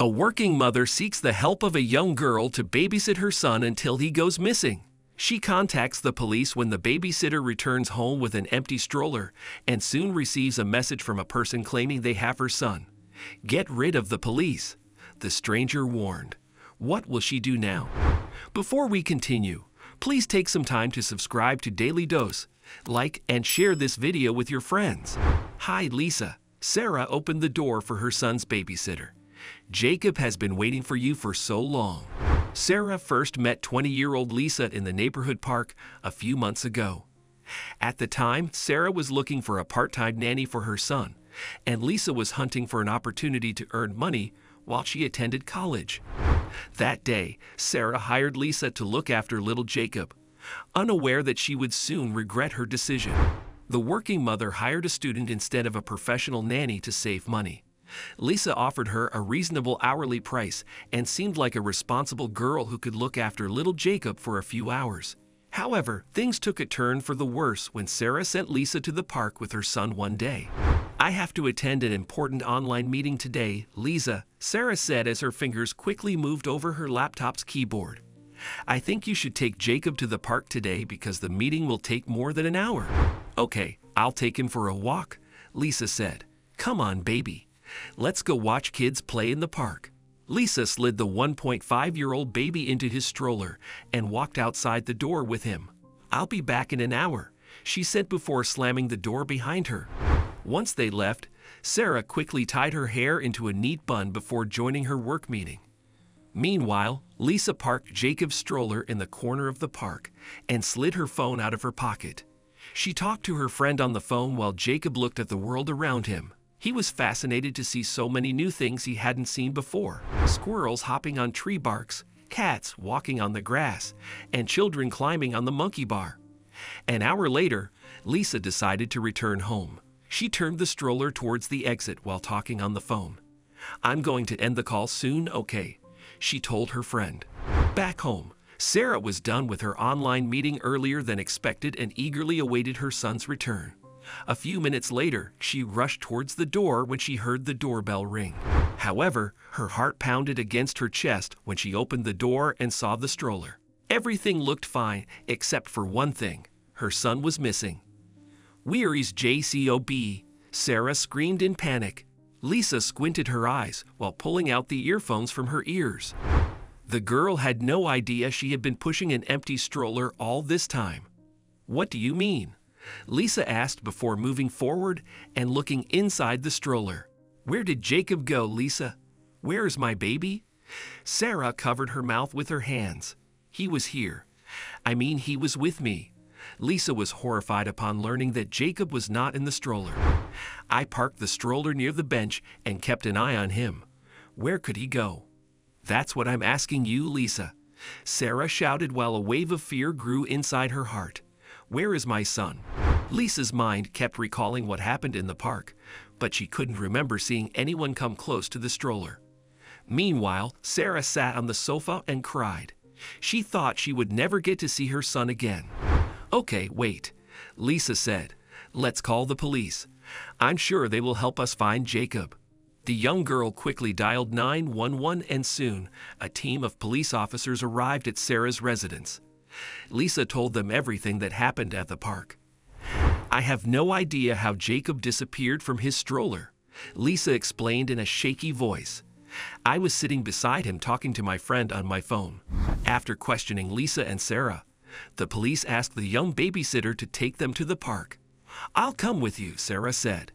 A working mother seeks the help of a young girl to babysit her son until he goes missing. She contacts the police when the babysitter returns home with an empty stroller and soon receives a message from a person claiming they have her son. Get rid of the police. The stranger warned. What will she do now? Before we continue, please take some time to subscribe to Daily Dose, like and share this video with your friends. Hi, Lisa. Sarah opened the door for her son's babysitter. Jacob has been waiting for you for so long. Sarah first met 20 year old Lisa in the neighborhood park a few months ago. At the time, Sarah was looking for a part time nanny for her son, and Lisa was hunting for an opportunity to earn money while she attended college. That day, Sarah hired Lisa to look after little Jacob, unaware that she would soon regret her decision. The working mother hired a student instead of a professional nanny to save money. Lisa offered her a reasonable hourly price and seemed like a responsible girl who could look after little Jacob for a few hours. However, things took a turn for the worse when Sarah sent Lisa to the park with her son one day. I have to attend an important online meeting today, Lisa, Sarah said as her fingers quickly moved over her laptop's keyboard. I think you should take Jacob to the park today because the meeting will take more than an hour. Okay, I'll take him for a walk, Lisa said. Come on, baby. Let's go watch kids play in the park. Lisa slid the 1.5 year old baby into his stroller and walked outside the door with him. I'll be back in an hour, she said before slamming the door behind her. Once they left, Sarah quickly tied her hair into a neat bun before joining her work meeting. Meanwhile, Lisa parked Jacob's stroller in the corner of the park and slid her phone out of her pocket. She talked to her friend on the phone while Jacob looked at the world around him. He was fascinated to see so many new things he hadn't seen before squirrels hopping on tree barks, cats walking on the grass, and children climbing on the monkey bar. An hour later, Lisa decided to return home. She turned the stroller towards the exit while talking on the phone. I'm going to end the call soon, okay, she told her friend. Back home, Sarah was done with her online meeting earlier than expected and eagerly awaited her son's return. A few minutes later, she rushed towards the door when she heard the doorbell ring. However, her heart pounded against her chest when she opened the door and saw the stroller. Everything looked fine except for one thing her son was missing. Weary's Jacob, Sarah screamed in panic. Lisa squinted her eyes while pulling out the earphones from her ears. The girl had no idea she had been pushing an empty stroller all this time. What do you mean? Lisa asked before moving forward and looking inside the stroller. Where did Jacob go, Lisa? Where is my baby? Sarah covered her mouth with her hands. He was here. I mean, he was with me. Lisa was horrified upon learning that Jacob was not in the stroller. I parked the stroller near the bench and kept an eye on him. Where could he go? That's what I'm asking you, Lisa. Sarah shouted while a wave of fear grew inside her heart. Where is my son? Lisa's mind kept recalling what happened in the park, but she couldn't remember seeing anyone come close to the stroller. Meanwhile, Sarah sat on the sofa and cried. She thought she would never get to see her son again. Okay, wait, Lisa said. Let's call the police. I'm sure they will help us find Jacob. The young girl quickly dialed 911 and soon a team of police officers arrived at Sarah's residence. Lisa told them everything that happened at the park. I have no idea how Jacob disappeared from his stroller, Lisa explained in a shaky voice. I was sitting beside him talking to my friend on my phone. After questioning Lisa and Sarah, the police asked the young babysitter to take them to the park. I'll come with you, Sarah said.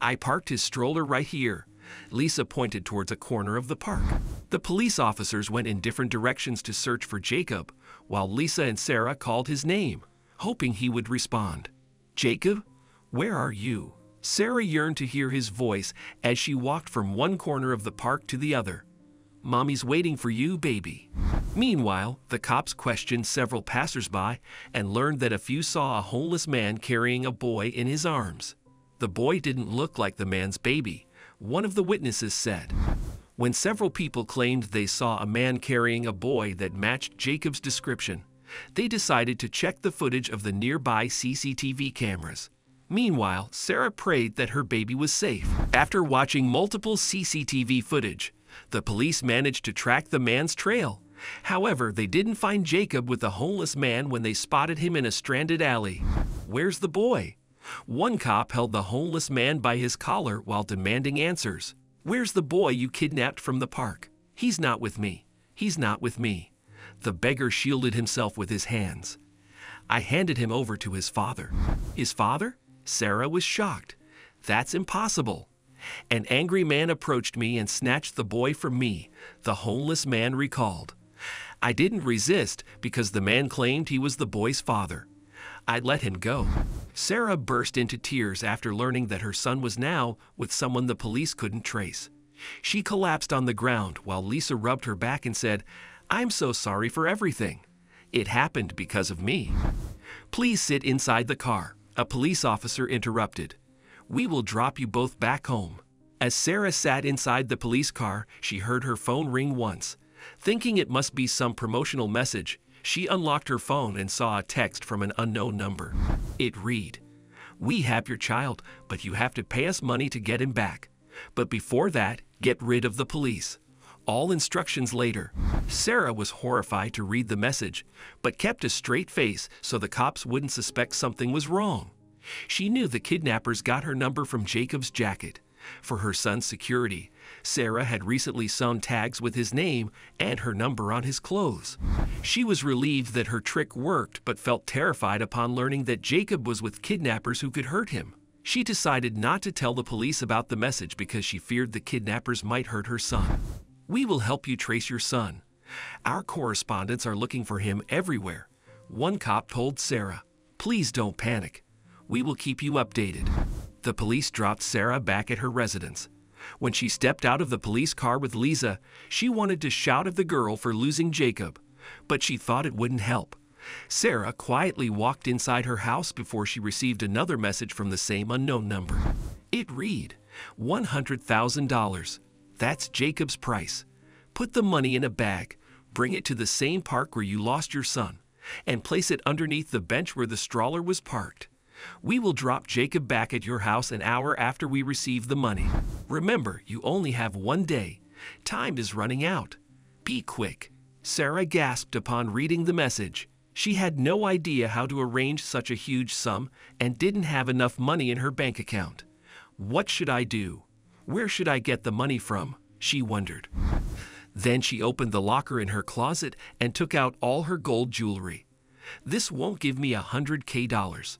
I parked his stroller right here. Lisa pointed towards a corner of the park. The police officers went in different directions to search for Jacob, while Lisa and Sarah called his name, hoping he would respond. Jacob, where are you? Sarah yearned to hear his voice as she walked from one corner of the park to the other. Mommy's waiting for you, baby. Meanwhile, the cops questioned several passersby and learned that a few saw a homeless man carrying a boy in his arms. The boy didn't look like the man's baby, one of the witnesses said. When several people claimed they saw a man carrying a boy that matched Jacob's description, they decided to check the footage of the nearby CCTV cameras. Meanwhile, Sarah prayed that her baby was safe. After watching multiple CCTV footage, The police managed to track the man's trail. However, they didn't find Jacob with the homeless man when they spotted him in a stranded alley. Where's the boy? One cop held the homeless man by his collar while demanding answers. Where's the boy you kidnapped from the park? He's not with me. He's not with me. The beggar shielded himself with his hands. I handed him over to his father. His father? Sarah was shocked. That's impossible. An angry man approached me and snatched the boy from me, the homeless man recalled. I didn't resist because the man claimed he was the boy's father. I let him go. Sarah burst into tears after learning that her son was now with someone the police couldn't trace. She collapsed on the ground while Lisa rubbed her back and said, I'm so sorry for everything. It happened because of me. Please sit inside the car, a police officer interrupted. We will drop you both back home. As Sarah sat inside the police car, she heard her phone ring once. Thinking it must be some promotional message, she unlocked her phone and saw a text from an unknown number. It read, We have your child, but you have to pay us money to get him back. But before that, get rid of the police. All instructions later. Sarah was horrified to read the message, but kept a straight face so the cops wouldn't suspect something was wrong. She knew the kidnappers got her number from Jacob's jacket. For her son's security, Sarah had recently sewn tags with his name and her number on his clothes. She was relieved that her trick worked, but felt terrified upon learning that Jacob was with kidnappers who could hurt him. She decided not to tell the police about the message because she feared the kidnappers might hurt her son. We will help you trace your son. Our correspondents are looking for him everywhere. One cop told Sarah, Please don't panic. We will keep you updated. The police dropped Sarah back at her residence. When she stepped out of the police car with Lisa, she wanted to shout at the girl for losing Jacob, but she thought it wouldn't help. Sarah quietly walked inside her house before she received another message from the same unknown number. It read, $100,000. That's Jacob's price. Put the money in a bag, bring it to the same park where you lost your son, and place it underneath the bench where the stroller was parked. We will drop Jacob back at your house an hour after we receive the money. Remember, you only have one day. Time is running out. Be quick. Sarah gasped upon reading the message. She had no idea how to arrange such a huge sum and didn't have enough money in her bank account. What should I do? Where should I get the money from? She wondered. Then she opened the locker in her closet and took out all her gold jewelry. This won't give me a hundred K dollars.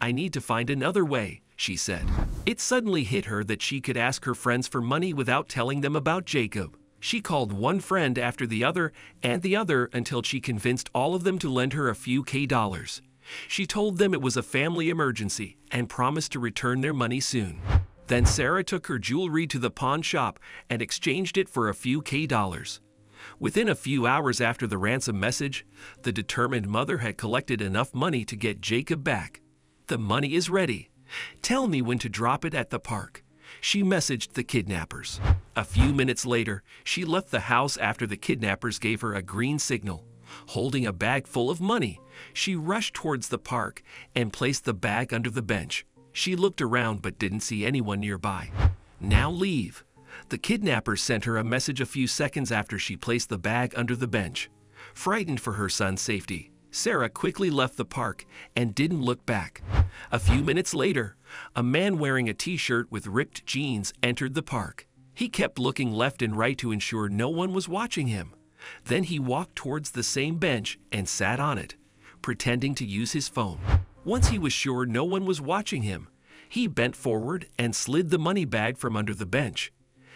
I need to find another way, she said. It suddenly hit her that she could ask her friends for money without telling them about Jacob. She called one friend after the other and the other until she convinced all of them to lend her a few K dollars. She told them it was a family emergency and promised to return their money soon. Then Sarah took her jewelry to the pawn shop and exchanged it for a few K dollars. Within a few hours after the ransom message, the determined mother had collected enough money to get Jacob back. The money is ready. Tell me when to drop it at the park. She messaged the kidnappers. A few minutes later, she left the house after the kidnappers gave her a green signal. Holding a bag full of money, she rushed towards the park and placed the bag under the bench. She looked around but didn't see anyone nearby. Now leave. The kidnappers sent her a message a few seconds after she placed the bag under the bench. Frightened for her son's safety, Sarah quickly left the park and didn't look back. A few minutes later, a man wearing a t-shirt with ripped jeans entered the park. He kept looking left and right to ensure no one was watching him. Then he walked towards the same bench and sat on it, pretending to use his phone. Once he was sure no one was watching him, he bent forward and slid the money bag from under the bench.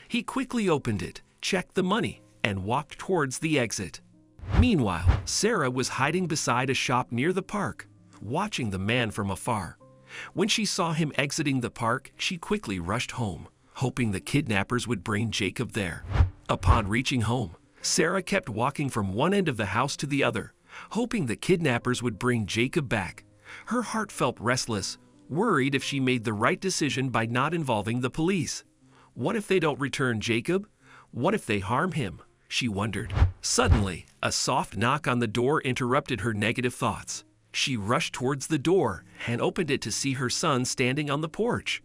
He quickly opened it, checked the money, and walked towards the exit. Meanwhile, Sarah was hiding beside a shop near the park, watching the man from afar. When she saw him exiting the park, she quickly rushed home, hoping the kidnappers would bring Jacob there. Upon reaching home, Sarah kept walking from one end of the house to the other, hoping the kidnappers would bring Jacob back. Her heart felt restless, worried if she made the right decision by not involving the police. What if they don't return Jacob? What if they harm him? She wondered. Suddenly, a soft knock on the door interrupted her negative thoughts. She rushed towards the door and opened it to see her son standing on the porch.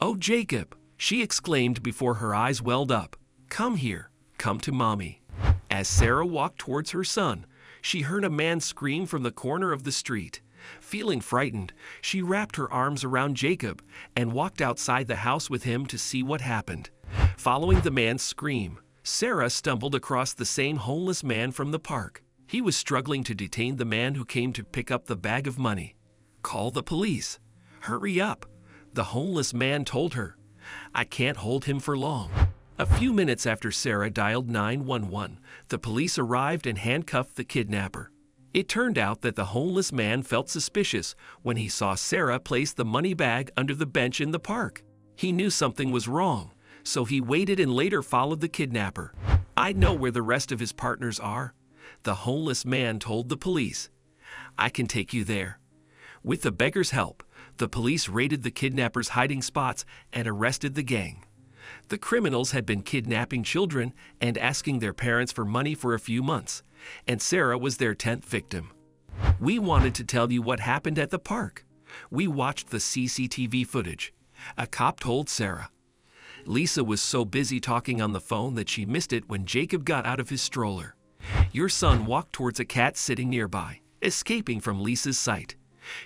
Oh, Jacob, she exclaimed before her eyes welled up. Come here. come to mommy. As Sarah walked towards her son, she heard a man scream from the corner of the street. Feeling frightened, she wrapped her arms around Jacob and walked outside the house with him to see what happened. Following the man's scream, Sarah stumbled across the same homeless man from the park. He was struggling to detain the man who came to pick up the bag of money. Call the police. Hurry up. The homeless man told her. I can't hold him for long. A few minutes after Sarah dialed 911, the police arrived and handcuffed the kidnapper. It turned out that the homeless man felt suspicious when he saw Sarah place the money bag under the bench in the park. He knew something was wrong, so he waited and later followed the kidnapper. I know where the rest of his partners are. The homeless man told the police. I can take you there. With the beggar's help, the police raided the kidnappers' hiding spots and arrested the gang. The criminals had been kidnapping children and asking their parents for money for a few months, and Sarah was their 10th victim. We wanted to tell you what happened at the park. We watched the CCTV footage. A cop told Sarah. Lisa was so busy talking on the phone that she missed it when Jacob got out of his stroller. Your son walked towards a cat sitting nearby, escaping from Lisa's sight.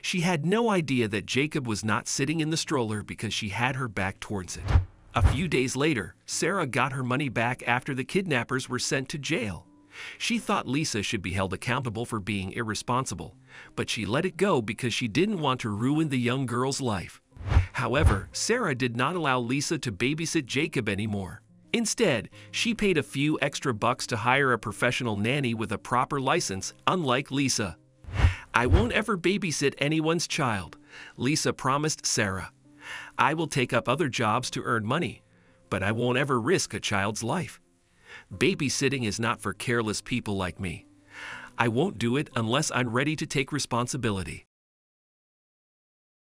She had no idea that Jacob was not sitting in the stroller because she had her back towards it. A few days later, Sarah got her money back after the kidnappers were sent to jail. She thought Lisa should be held accountable for being irresponsible, but she let it go because she didn't want to ruin the young girl's life. However, Sarah did not allow Lisa to babysit Jacob anymore. Instead, she paid a few extra bucks to hire a professional nanny with a proper license, unlike Lisa. I won't ever babysit anyone's child, Lisa promised Sarah. I will take up other jobs to earn money, but I won't ever risk a child's life. Babysitting is not for careless people like me. I won't do it unless I'm ready to take responsibility.